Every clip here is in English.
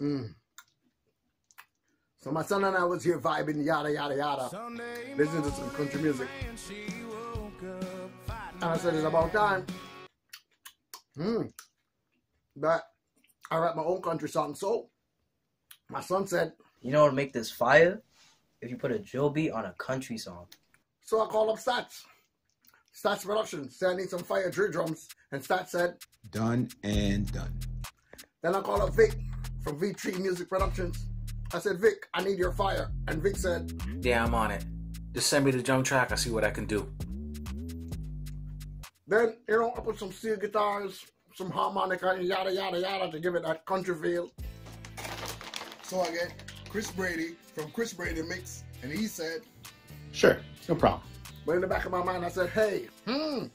Mm. So my son and I was here vibing, yada yada yada, listening to some country music. And I said it's about time. Hmm. That I write my own country song. So my son said, You know what would make this fire? If you put a drill beat on a country song. So I called up Staccs. Staccs Production said I need some fire drill drums. And Staccs said, Done and done. Then I called up Vic from V3 Music Productions. I said, Vic, I need your fire. And Vic said, Yeah, I'm on it. Just send me the drum track. I see what I can do. Then, you know, I put some steel guitars, some harmonica, and yada, yada, yada to give it that country feel. So I get Chris Brady from Chris Brady Mix, and he said, Sure, no problem. But in the back of my mind, I said, hey, hmm,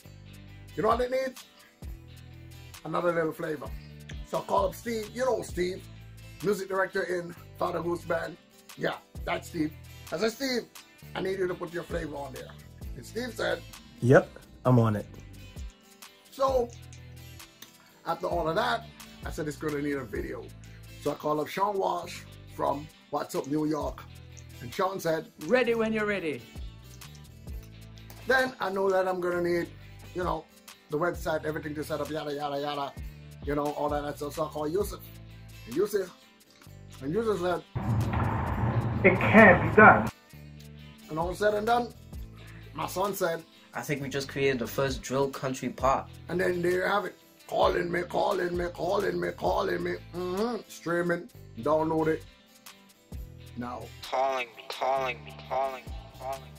you know what it needs? Another little flavor. So I called up Steve, you know Steve, music director in Father Goose Band. Yeah, that's Steve. I said, Steve, I need you to put your flavor on there. And Steve said, Yep, I'm on it. So, after all of that, I said it's going to need a video. So I called up Sean Walsh from What's Up New York. And Sean said, Ready when you're ready. Then I know that I'm going to need, you know, the website, everything to set up, yada, yada, yada, you know, all that stuff. So I called Yusuf. And Yusuf, and Yusuf said, It can't be done. And all said and done, my son said, I think we just created the first drill country pop. And then there you have it. Calling me, calling me, calling me, calling me. Mm-hmm. Streaming. Download it. Now. Calling me, calling me, calling me, calling me.